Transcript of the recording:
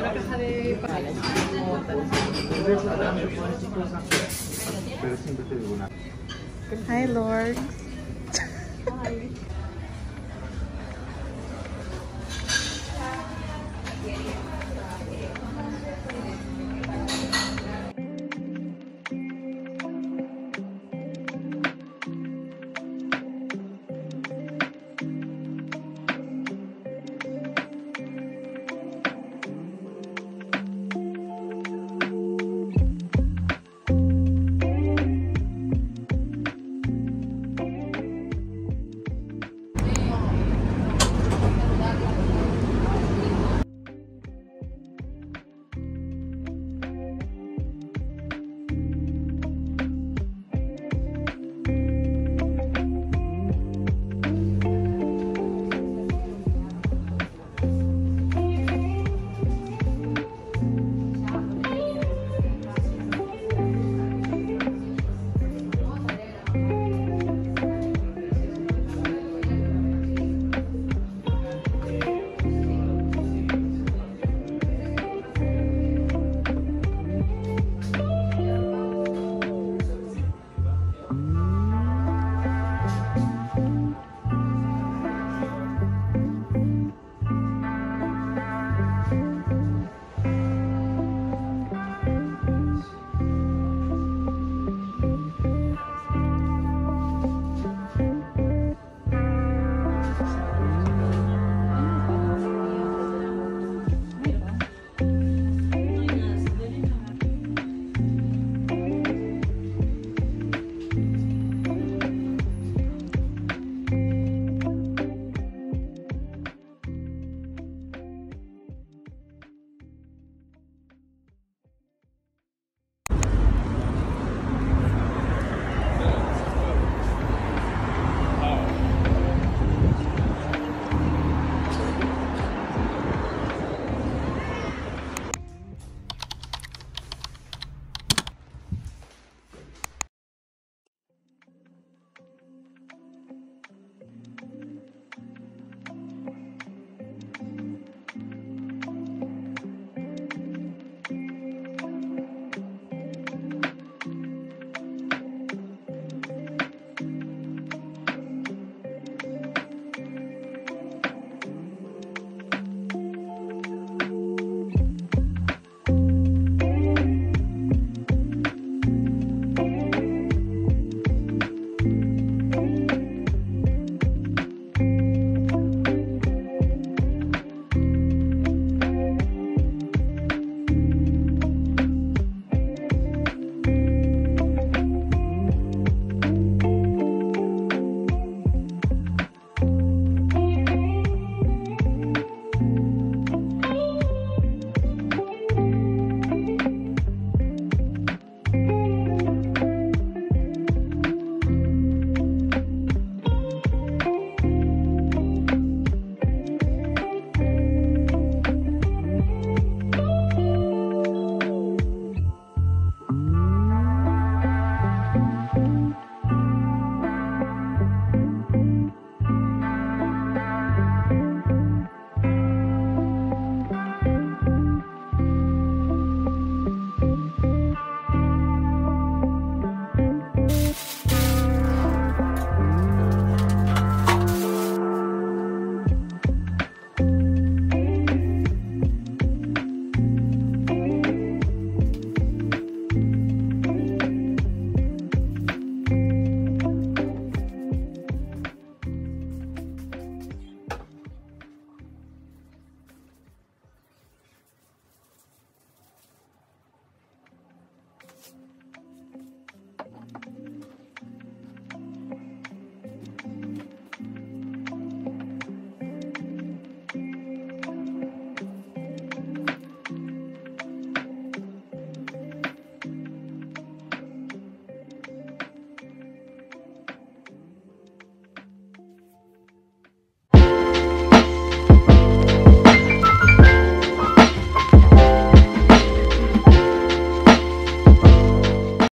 Quería una caja de palas. Pero siempre te digo una. Hi, Lord. Hi.